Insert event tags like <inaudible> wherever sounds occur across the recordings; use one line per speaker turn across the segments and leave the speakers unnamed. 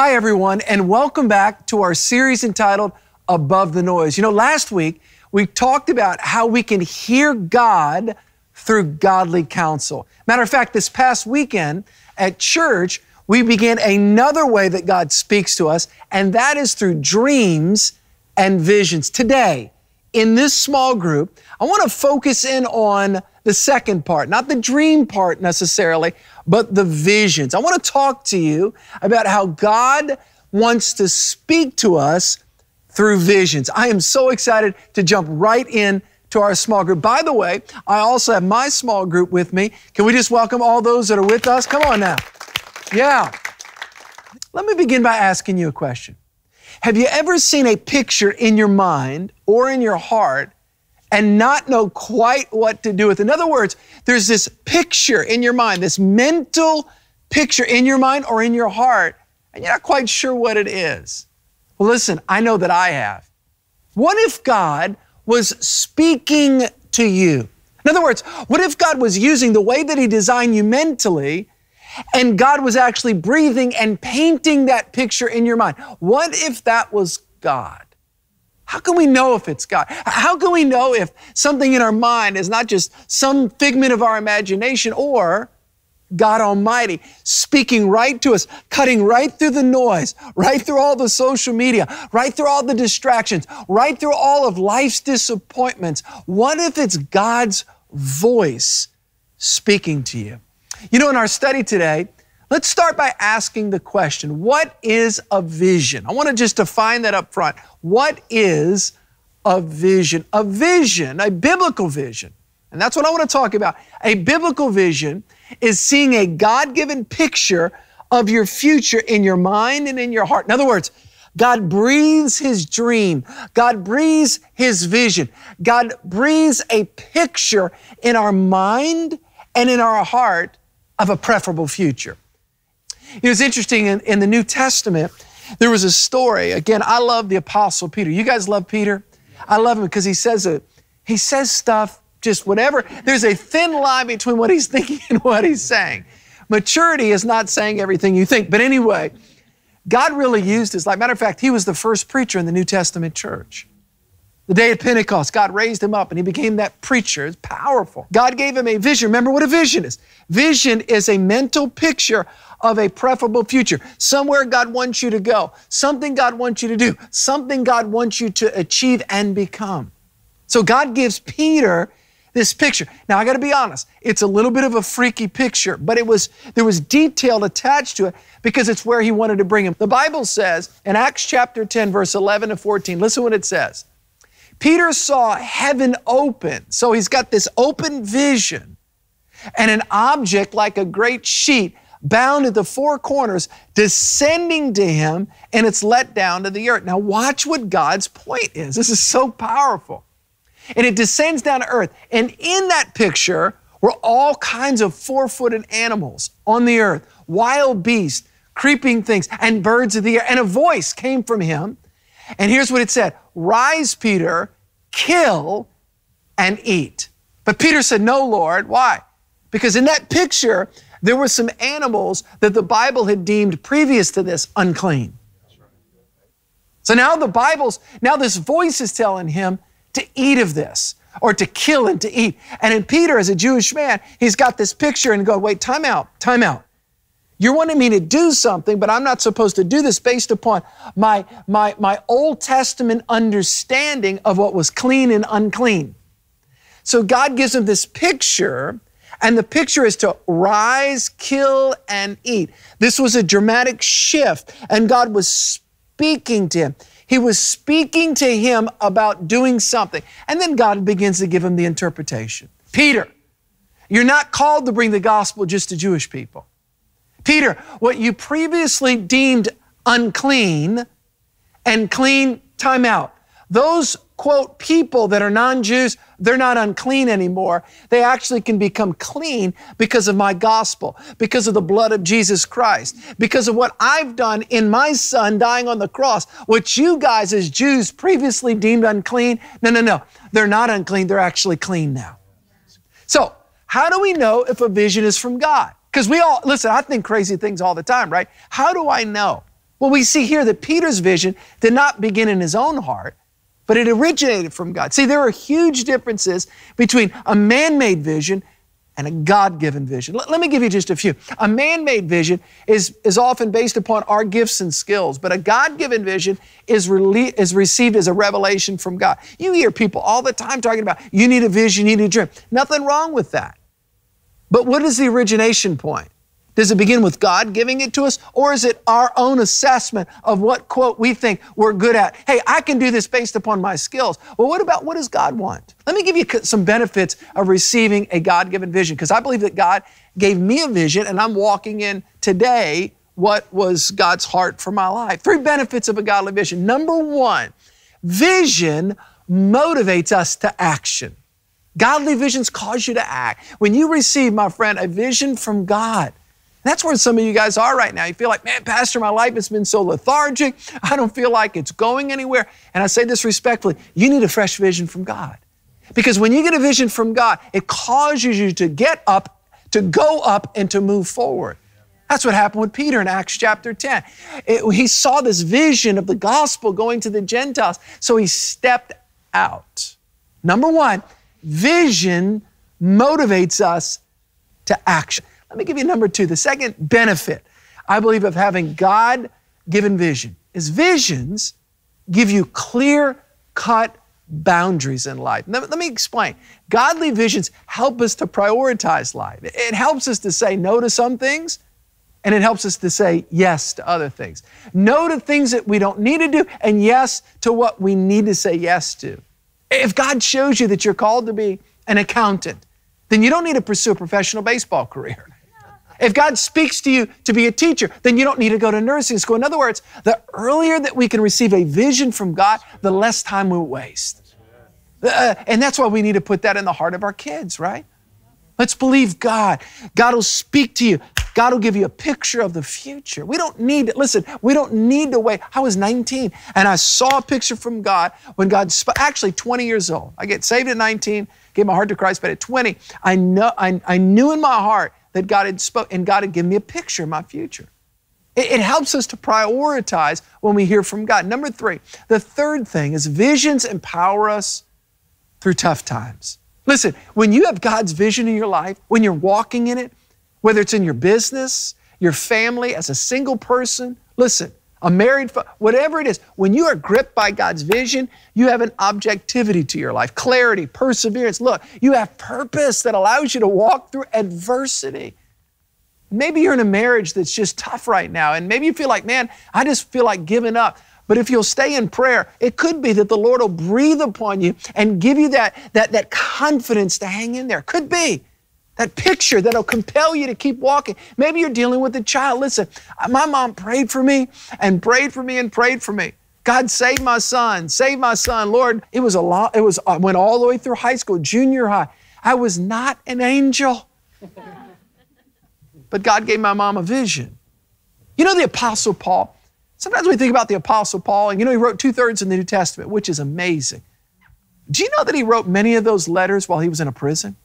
Hi, everyone, and welcome back to our series entitled Above the Noise. You know, last week we talked about how we can hear God through godly counsel. Matter of fact, this past weekend at church, we began another way that God speaks to us, and that is through dreams and visions. Today, in this small group, I want to focus in on the second part, not the dream part necessarily, but the visions. I want to talk to you about how God wants to speak to us through visions. I am so excited to jump right in to our small group. By the way, I also have my small group with me. Can we just welcome all those that are with us? Come on now. Yeah. Let me begin by asking you a question. Have you ever seen a picture in your mind or in your heart and not know quite what to do with? In other words, there's this picture in your mind, this mental picture in your mind or in your heart, and you're not quite sure what it is. Well, listen, I know that I have. What if God was speaking to you? In other words, what if God was using the way that He designed you mentally and God was actually breathing and painting that picture in your mind? What if that was God? How can we know if it's God? How can we know if something in our mind is not just some figment of our imagination or God Almighty speaking right to us, cutting right through the noise, right through all the social media, right through all the distractions, right through all of life's disappointments? What if it's God's voice speaking to you? You know, in our study today, let's start by asking the question what is a vision? I want to just define that up front. What is a vision? A vision, a biblical vision, and that's what I want to talk about. A biblical vision is seeing a God given picture of your future in your mind and in your heart. In other words, God breathes His dream. God breathes His vision. God breathes a picture in our mind and in our heart of a preferable future. It was interesting in, in the New Testament, there was a story. Again, I love the Apostle Peter. You guys love Peter? I love him because he says it. He says stuff, just whatever. There's a thin line between what he's <laughs> thinking and what he's saying. Maturity is not saying everything you think. But anyway, God really used his life. Matter of fact, he was the first preacher in the New Testament church. The day of Pentecost, God raised him up and he became that preacher. It's powerful. God gave him a vision. Remember what a vision is? Vision is a mental picture of a preferable future. Somewhere God wants you to go, something God wants you to do, something God wants you to achieve and become. So God gives Peter this picture. Now I got to be honest, it's a little bit of a freaky picture, but it was there was detail attached to it because it's where he wanted to bring him. The Bible says in Acts chapter 10 verse 11 to 14, listen what it says. Peter saw heaven open. So he's got this open vision and an object like a great sheet bound at the four corners descending to him and it's let down to the earth. Now watch what God's point is. This is so powerful. And it descends down to earth. And in that picture were all kinds of four-footed animals on the earth, wild beasts, creeping things, and birds of the air. And a voice came from him and here's what it said Rise, Peter, kill and eat. But Peter said, No, Lord. Why? Because in that picture, there were some animals that the Bible had deemed previous to this unclean. So now the Bible's, now this voice is telling him to eat of this or to kill and to eat. And in Peter, as a Jewish man, he's got this picture and go, wait, time out, time out. You're wanting me to do something, but I'm not supposed to do this based upon my, my, my Old Testament understanding of what was clean and unclean. So God gives him this picture, and the picture is to rise, kill, and eat. This was a dramatic shift, and God was speaking to him. He was speaking to him about doing something. And then God begins to give him the interpretation. Peter, you're not called to bring the gospel just to Jewish people. Peter, what you previously deemed unclean and clean, time out. Those, quote, people that are non Jews, they're not unclean anymore. They actually can become clean because of my gospel, because of the blood of Jesus Christ, because of what I've done in my son dying on the cross. What you guys as Jews previously deemed unclean, no, no, no. They're not unclean. They're actually clean now. So, how do we know if a vision is from God? Because we all, listen, I think crazy things all the time, right? How do I know? Well, we see here that Peter's vision did not begin in his own heart, but it originated from God. See, there are huge differences between a man made vision and a God given vision. Let, let, me give you just a few. A man made vision is, is often based upon our gifts and skills, but a God given vision is, rele- is received as a revelation from God. You hear people all the time talking about, you need a vision, you need a dream. Nothing wrong with that. But what is the origination point? Does it begin with God giving it to us, or is it our own assessment of what, quote, we think we're good at? Hey, I can do this based upon my skills. Well, what about what does God want? Let me give you some benefits of receiving a God given vision, because I believe that God gave me a vision and I'm walking in today what was God's heart for my life. Three benefits of a godly vision. Number one, vision motivates us to action. Godly visions cause you to act. When you receive, my friend, a vision from God, that's where some of you guys are right now. You feel like, man, Pastor, my life has been so lethargic. I don't feel like it's going anywhere. And I say this respectfully you need a fresh vision from God. Because when you get a vision from God, it causes you to get up, to go up, and to move forward. That's what happened with Peter in Acts chapter 10. It, he saw this vision of the gospel going to the Gentiles, so he stepped out. Number one, vision motivates us to action. Let me give you number two. The second benefit, I believe, of having God given vision is visions give you clear cut boundaries in life. Let, let me explain. Godly visions help us to prioritize life. It helps us to say no to some things and it helps us to say yes to other things. No to things that we don't need to do and yes to what we need to say yes to. If God shows you that you're called to be an accountant, then you don't need to pursue a professional baseball career. If God speaks to you to be a teacher, then you don't need to go to nursing school. In other words, the earlier that we can receive a vision from God, the less time we waste. Uh, and that's why we need to put that in the heart of our kids, right? Let's believe God. God will speak to you. God will give you a picture of the future. We don't need to, listen, we don't need to wait. I was 19 and I saw a picture from God when God spoke, actually 20 years old. I get saved at 19, gave my heart to Christ, but at 20, I, know, I, I knew in my heart that God had spoken, and God had given me a picture of my future. It, it helps us to prioritize when we hear from God. Number three, the third thing is visions empower us through tough times. Listen, when you have God's vision in your life, when you're walking in it, whether it's in your business, your family, as a single person, listen, a married, whatever it is, when you are gripped by God's vision, you have an objectivity to your life, clarity, perseverance. Look, you have purpose that allows you to walk through adversity. Maybe you're in a marriage that's just tough right now, and maybe you feel like, man, I just feel like giving up. But if you'll stay in prayer, it could be that the Lord will breathe upon you and give you that, that, that confidence to hang in there. Could be that picture that'll compel you to keep walking. Maybe you're dealing with a child. Listen, my mom prayed for me and prayed for me and prayed for me. God save my son, save my son. Lord, it was a lot, it was, I went all the way through high school, junior high. I was not an angel. but God gave my mom a vision. You know the Apostle Paul? Sometimes we think about the Apostle Paul, and you know, he wrote two thirds in the New Testament, which is amazing. Do you know that he wrote many of those letters while he was in a prison?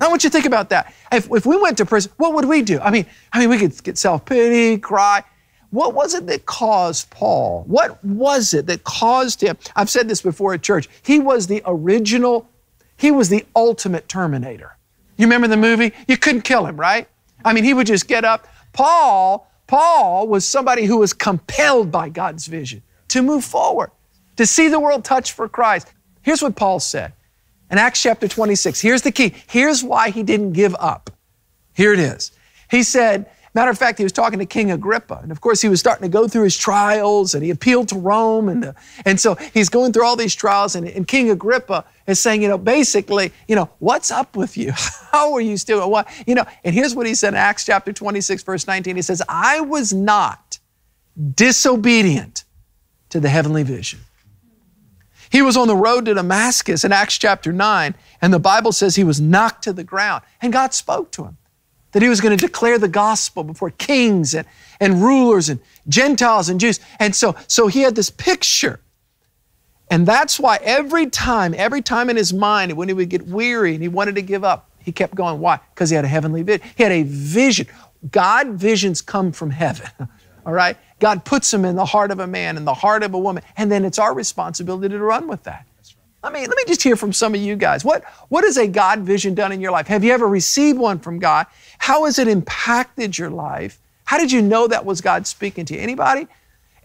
I want you to think about that. If, if we went to prison, what would we do? I mean, I mean, we could get self-pity, cry. What was it that caused Paul? What was it that caused him? I've said this before at church. He was the original, he was the ultimate terminator. You remember the movie? You couldn't kill him, right? I mean, he would just get up. Paul, Paul was somebody who was compelled by God's vision to move forward, to see the world touched for Christ. Here's what Paul said. In Acts chapter 26, here's the key. Here's why he didn't give up. Here it is. He said, matter of fact, he was talking to King Agrippa. And of course, he was starting to go through his trials and he appealed to Rome. And, and so he's going through all these trials. And, and King Agrippa is saying, you know, basically, you know, what's up with you? <laughs> How are you still? What? You know, and here's what he said in Acts chapter 26, verse 19. He says, I was not disobedient to the heavenly vision. He was on the road to Damascus in Acts chapter 9, and the Bible says he was knocked to the ground, and God spoke to him that he was going to declare the gospel before kings and, and rulers and Gentiles and Jews. And so, so he had this picture. And that's why every time, every time in his mind, when he would get weary and he wanted to give up, he kept going. Why? Because he had a heavenly vision. He had a vision. God visions come from heaven. <laughs> All right? God puts them in the heart of a man, in the heart of a woman, and then it's our responsibility to run with that. Let me, let me just hear from some of you guys. What, what has a God vision done in your life? Have you ever received one from God? How has it impacted your life? How did you know that was God speaking to you? Anybody?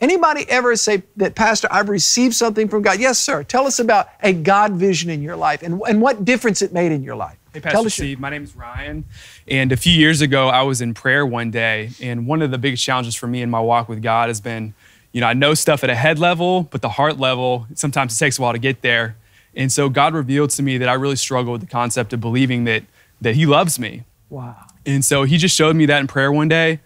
Anybody ever say that, Pastor, I've received something from God? Yes, sir. Tell us about a God vision in your life and, and what difference it made in your life.
Hey, Pastor Steve, my name is Ryan. And a few years ago, I was in prayer one day. And one of the biggest challenges for me in my walk with God has been, you know, I know stuff at a head level, but the heart level, sometimes it takes a while to get there. And so God revealed to me that I really struggle with the concept of believing that that He loves me.
Wow.
And so He just showed me that in prayer one day,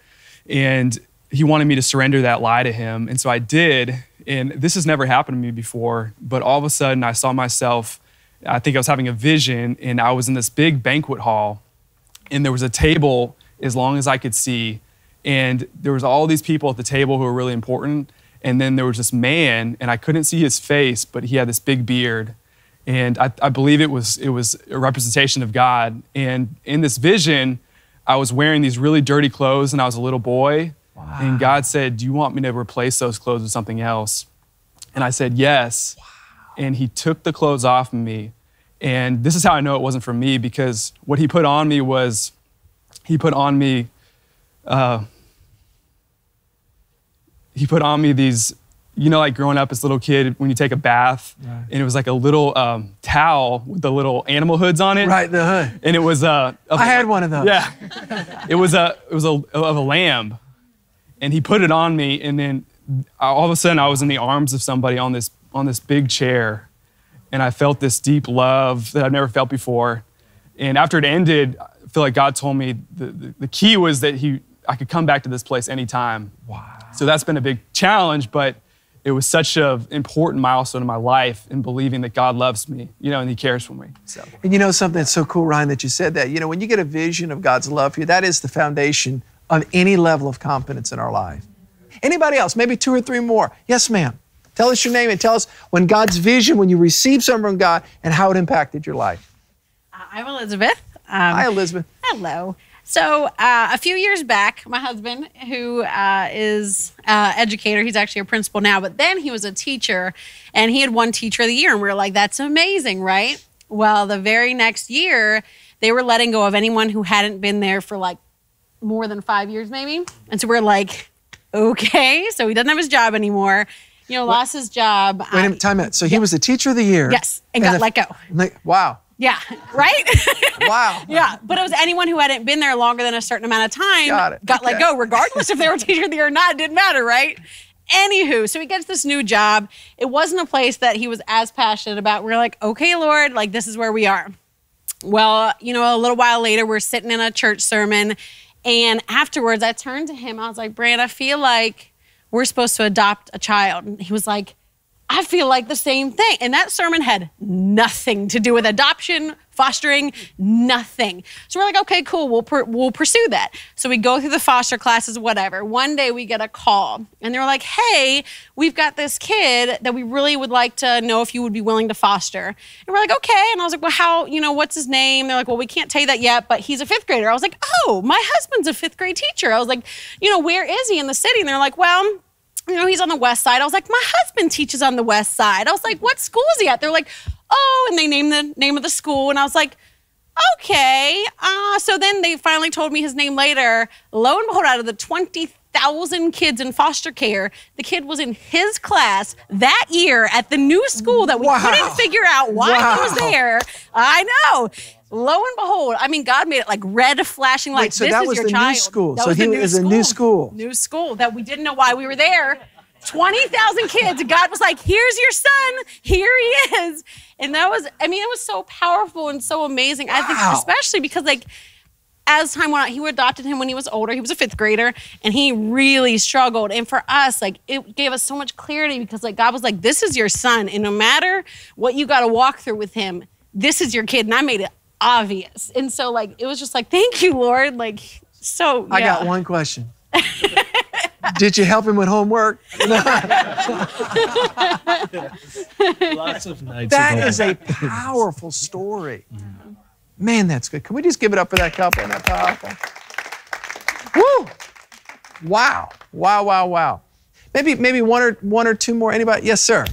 and He wanted me to surrender that lie to Him. And so I did. And this has never happened to me before, but all of a sudden I saw myself. I think I was having a vision, and I was in this big banquet hall, and there was a table as long as I could see, and there was all these people at the table who were really important. And then there was this man, and I couldn't see his face, but he had this big beard and I, I, believe it was it was a representation of God. And in this vision, I was wearing these really dirty clothes, and I was a little boy. Wow. And God said, "Do you want me to replace those clothes with something else?" And I said, "Yes." Wow. And He took the clothes off of me, and this is how I know it wasn't for me because what He put on me was, He put on me. Uh, he put on me these you know, like growing up as a little kid when you take a bath, right. and it was like a little um, towel with the little animal hoods on it.
Right, the hood.
And it was uh,
I had one of those.
Yeah, <laughs> it was a it was a of a lamb, and he put it on me, and then all of a sudden I was in the arms of somebody on this on this big chair, and I felt this deep love that I've never felt before. And after it ended, I feel like God told me the, the, the key was that he I could come back to this place anytime.
Wow.
So that's been a big challenge, but it was such an important milestone in my life in believing that God loves me, you know, and He cares for me. So.
And you know something that's so cool, Ryan, that you said that. You know, when you get a vision of God's love for you, that is the foundation of any level of confidence in our life. Anybody else? Maybe two or three more. Yes, ma'am. Tell us your name and tell us when God's vision, when you received something from God, and how it impacted your life.
Uh, I'm Elizabeth.
Um, Hi, Elizabeth.
Hello. So uh, a few years back, my husband, who uh, is uh, educator, he's actually a principal now, but then he was a teacher, and he had won Teacher of the Year, and we were like, "That's amazing, right?" Well, the very next year, they were letting go of anyone who hadn't been there for like more than five years, maybe, and so we're like, "Okay," so he doesn't have his job anymore. You know, lost his job.
Wait a minute, time out. So he was a teacher of the year.
Yes, and, and got let go.
Like, wow.
Yeah, right? <laughs>
Wow.
yeah, but it was anyone who hadn't been there longer than a certain amount of time got, got okay. let go, regardless if they were <laughs> teacher of the year or not. It didn't matter, right? Anywho, so he gets this new job. It wasn't a place that he was as passionate about. We're like, okay, Lord, like this is where we are. Well, you know, a little while later, we're sitting in a church sermon, and afterwards, I turned to him. I was like, Brand, I feel like we're supposed to adopt a child. And he was like, I feel like the same thing. And that sermon had nothing to do with adoption, fostering, nothing. So we're like, okay, cool, we'll, per- we'll pursue that. So we go through the foster classes, whatever. One day we get a call and they're like, hey, we've got this kid that we really would like to know if you would be willing to foster. And we're like, okay. And I was like, well, how, you know, what's his name? They're like, well, we can't tell you that yet, but he's a fifth grader. I was like, oh, my husband's a fifth grade teacher. I was like, you know, where is he in the city? And they're like, well, you know, he's on the west side. I was like, my husband teaches on the west side. I was like, what school is he at? They're like, oh, and they named the name of the school. And I was like, okay. Uh, so then they finally told me his name later. Lo and behold, out of the 20,000 kids in foster care, the kid was in his class that year at the new school that we wow. couldn't figure out why wow. he was there. I know. Lo and behold, I mean, God made it like red flashing lights.
so
this
that
is
was
your
the
child.
new school.
That
so
was
he
was
a new school.
New school that we didn't know why we were there. 20,000 kids. God was like, here's your son. Here he is. And that was, I mean, it was so powerful and so amazing. Wow. I think, especially because, like, as time went on, he adopted him when he was older. He was a fifth grader and he really struggled. And for us, like, it gave us so much clarity because, like, God was like, this is your son. And no matter what you got to walk through with him, this is your kid. And I made it obvious. And so, like, it was just like, thank you, Lord. Like, so.
Yeah. I got one question. <laughs> Did you help him with homework? <laughs> <laughs>
Lots of nights.
That is a powerful story. Man, that's good. Can we just give it up for that couple? Isn't that powerful? Woo! Wow. Wow, wow, wow. Maybe maybe one or one or two more. Anybody? Yes, sir.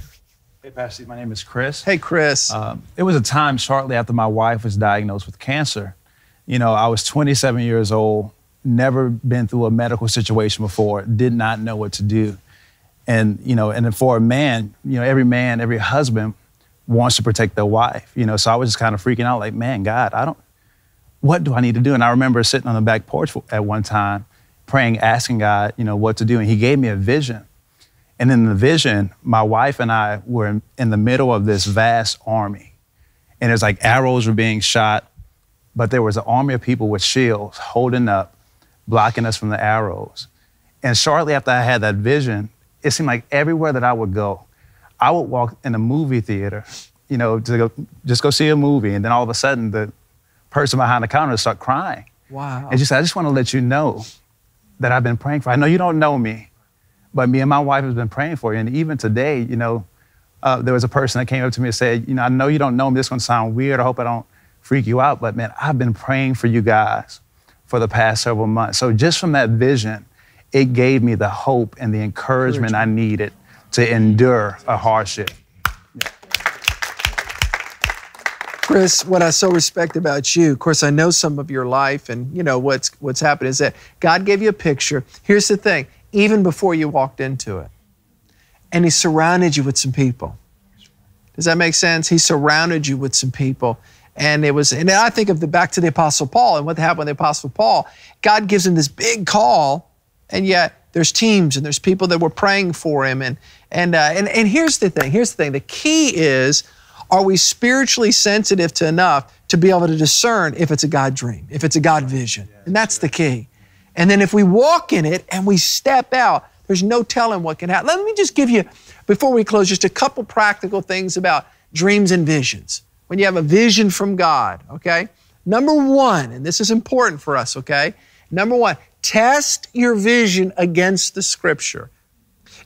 Hey, Pastor, my name is Chris.
Hey, Chris.
Um, it was a time shortly after my wife was diagnosed with cancer. You know, I was 27 years old, never been through a medical situation before, did not know what to do. And, you know, and for a man, you know, every man, every husband wants to protect their wife, you know, so I was just kind of freaking out like, man, God, I don't, what do I need to do? And I remember sitting on the back porch at one time, praying, asking God, you know, what to do. And He gave me a vision. And in the vision, my wife and I were in, in the middle of this vast army. And it's like arrows were being shot, but there was an army of people with shields holding up, blocking us from the arrows. And shortly after I had that vision, it seemed like everywhere that I would go, I would walk in a movie theater, you know, to go, just go see a movie. And then all of a sudden, the person behind the counter would start crying.
Wow.
And she said, I just want to let you know that I've been praying for. You. I know you don't know me, but me and my wife has been praying for you. And even today, you know, uh, there was a person that came up to me and said, you know, I know you don't know me. This is going to sound weird. I hope I don't freak you out, but man, I've been praying for you guys for the past several months. So just from that vision, it gave me the hope and the encouragement, encouragement. I needed to endure a hardship.
Chris, what I so respect about you, of course, I know some of your life, and you know what's what's happened is that God gave you a picture. Here's the thing: even before you walked into it, and He surrounded you with some people. Does that make sense? He surrounded you with some people, and it was. And I think of the back to the Apostle Paul and what happened with the Apostle Paul. God gives him this big call, and yet there's teams and there's people that were praying for him. And, and, uh, and, and here's the thing here's the thing the key is are we spiritually sensitive to enough to be able to discern if it's a God dream, if it's a God vision? And that's the key. And then if we walk in it and we step out, there's no telling what can happen. Let me just give you, before we close, just a couple practical things about dreams and visions. When you have a vision from God, okay? Number one, and this is important for us, okay? Number one, Test your vision against the scripture.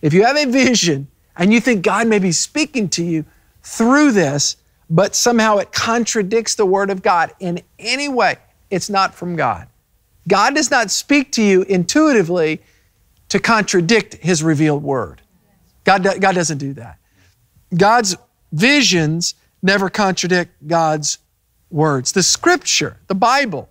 If you have a vision and you think God may be speaking to you through this, but somehow it contradicts the word of God in any way, it's not from God. God does not speak to you intuitively to contradict his revealed word. God, God doesn't do that. God's visions never contradict God's words. The scripture, the Bible,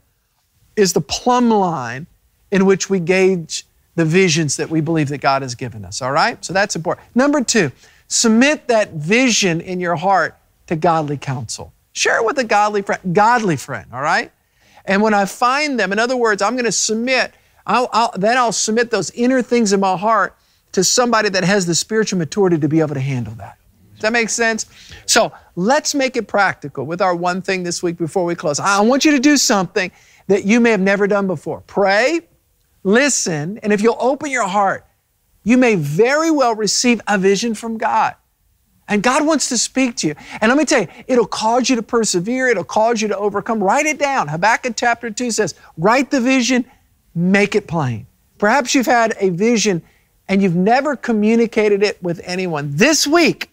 is the plumb line in which we gauge the visions that we believe that God has given us, all right? So that's important. Number two, submit that vision in your heart to godly counsel. Share it with a godly friend, godly friend, all right? And when I find them, in other words, I'm going to submit, I'll, I'll, then I'll submit those inner things in my heart to somebody that has the spiritual maturity to be able to handle that. Does that make sense? So let's make it practical with our one thing this week before we close. I want you to do something that you may have never done before. Pray, listen, and if you'll open your heart, you may very well receive a vision from God. And God wants to speak to you. And let me tell you, it'll cause you to persevere, it'll cause you to overcome. Write it down. Habakkuk chapter 2 says, write the vision, make it plain. Perhaps you've had a vision and you've never communicated it with anyone. This week,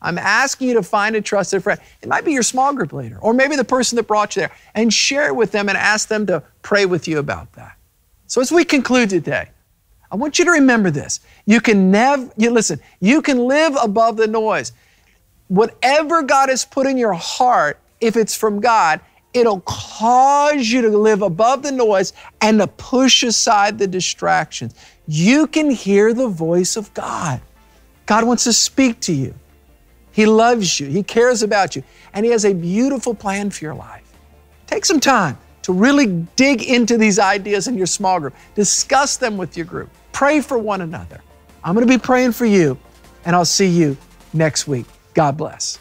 I'm asking you to find a trusted friend. It might be your small group leader, or maybe the person that brought you there, and share it with them and ask them to pray with you about that. So as we conclude today, I want you to remember this. You can never, you listen, you can live above the noise. Whatever God has put in your heart, if it's from God, it'll cause you to live above the noise and to push aside the distractions. You can hear the voice of God. God wants to speak to you. He loves you. He cares about you. And He has a beautiful plan for your life. Take some time to really dig into these ideas in your small group. Discuss them with your group. Pray for one another. I'm going to be praying for you, and I'll see you next week. God bless.